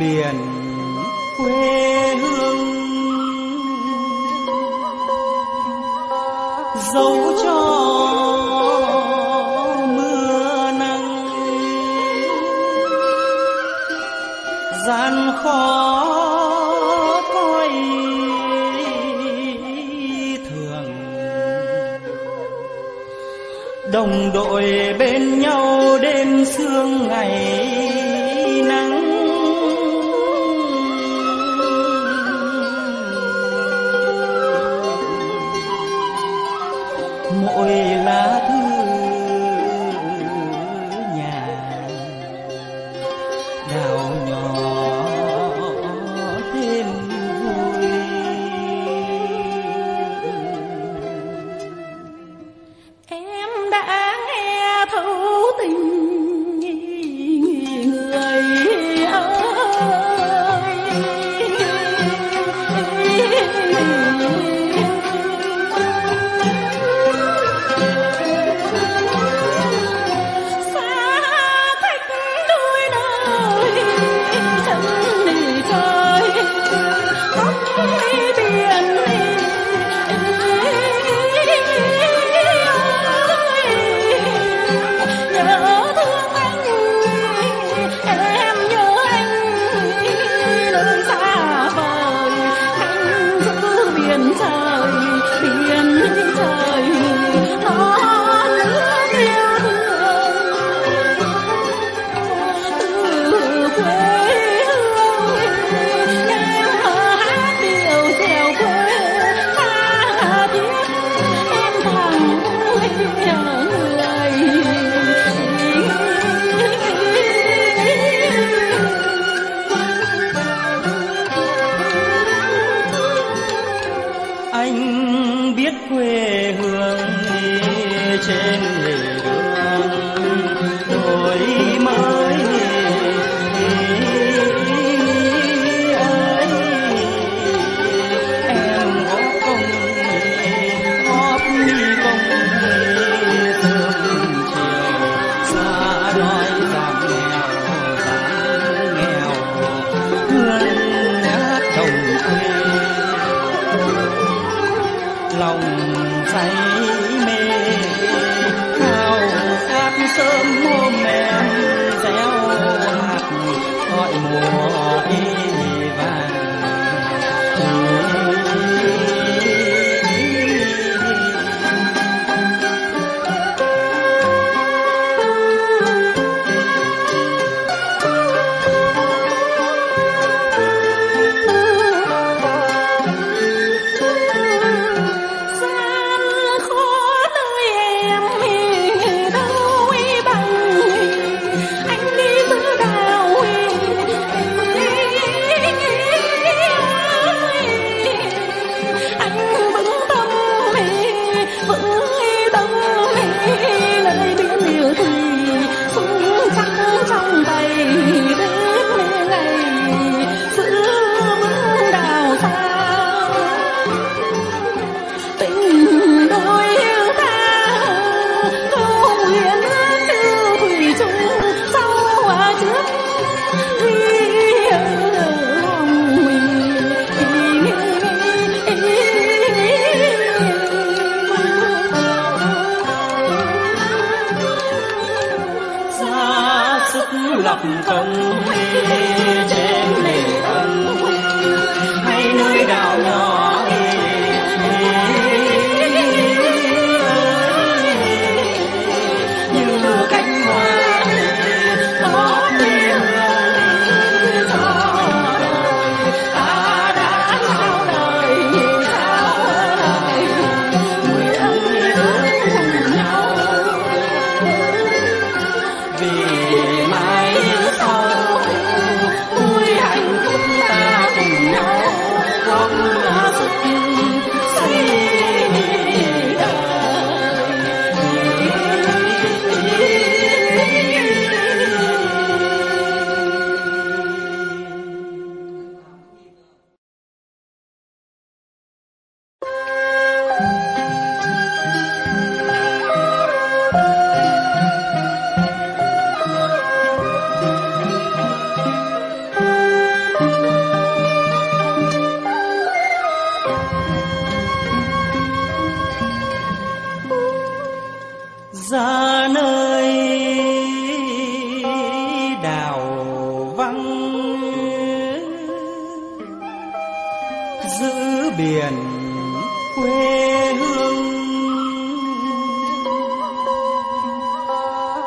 biển quê hương. Dấu cho mưa nắng, gian khó coi thường. Đồng đội bên nhau đêm sương ngày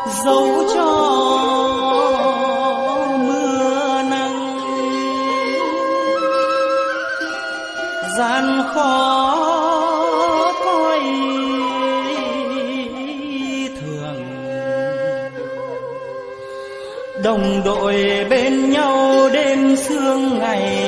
dấu cho mưa nắng. Gian khó coi thường. Đồng đội bên nhau đêm sương ngày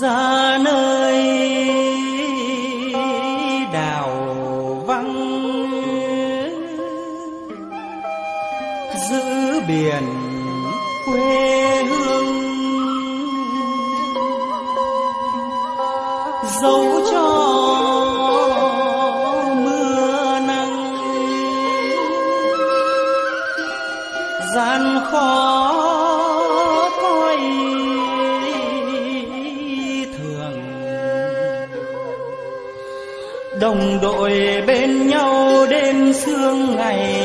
ra nơi đào vắng giữ biển quê gian khó coi thường. Đồng đội bên nhau đêm sương ngày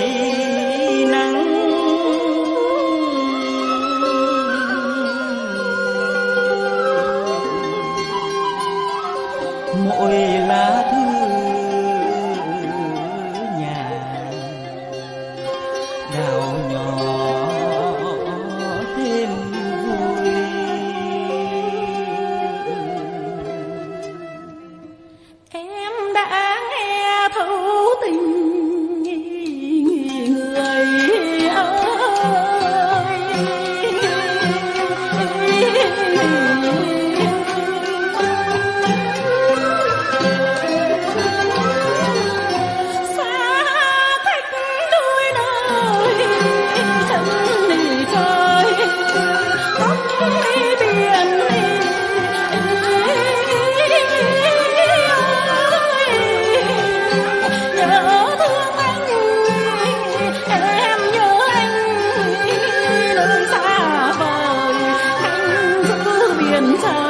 人头。